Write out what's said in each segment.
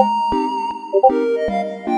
Música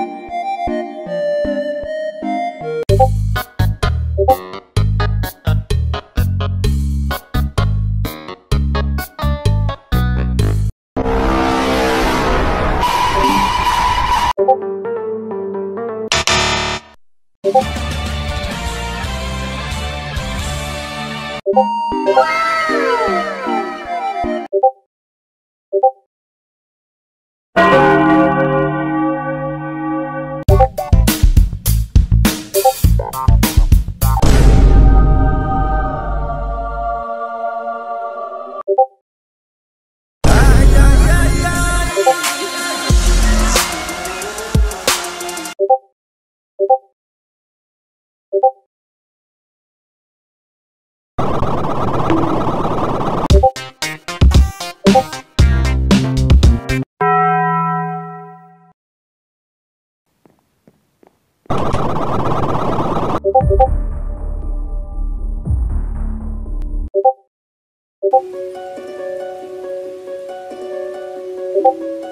you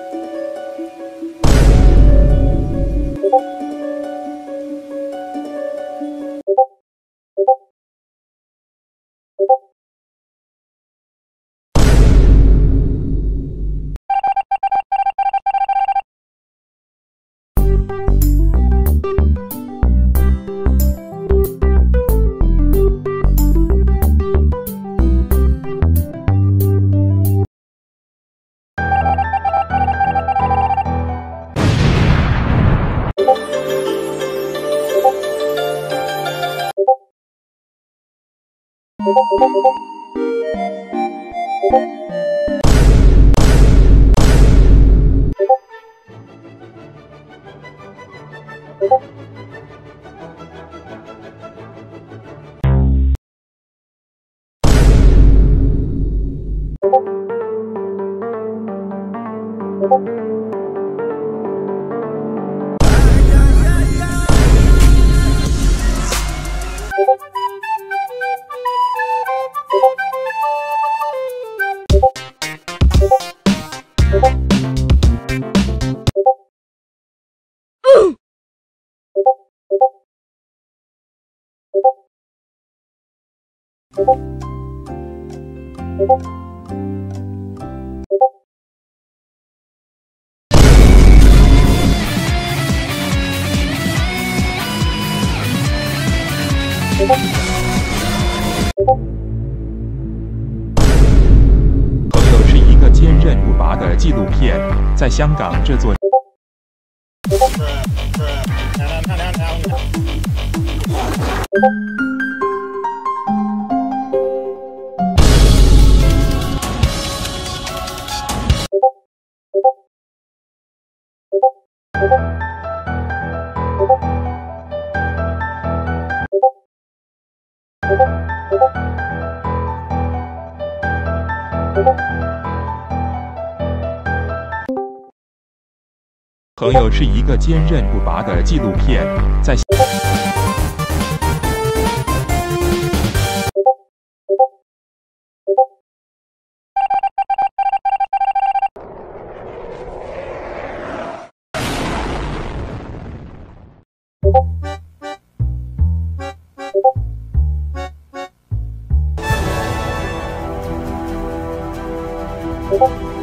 朋朋友是一个坚韧不拔的纪录片，在香港这座。朋友是一个坚韧不拔的纪录片，在。you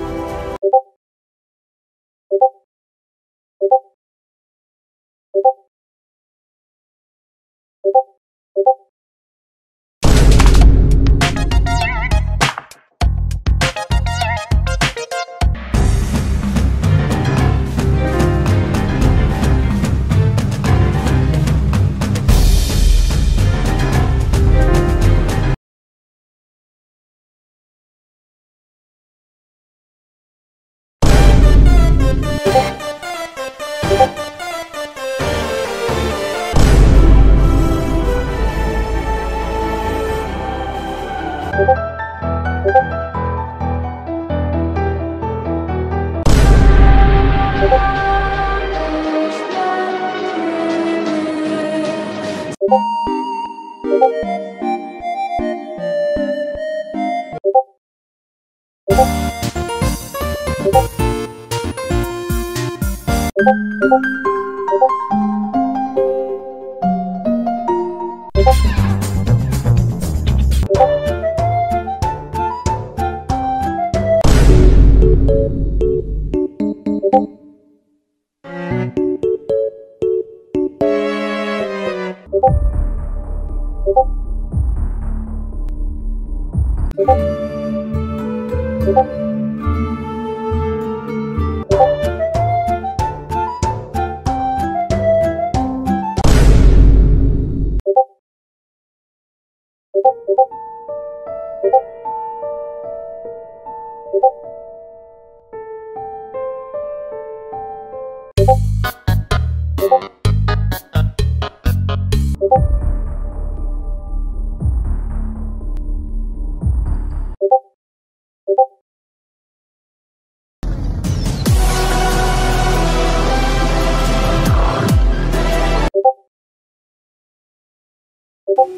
Thank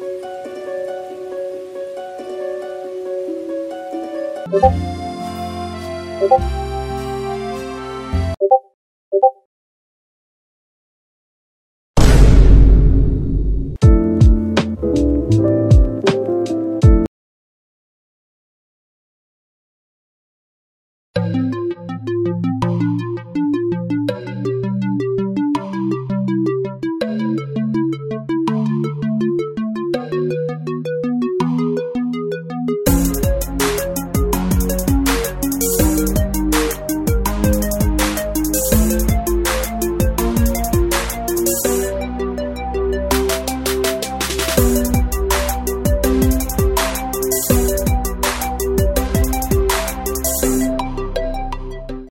you.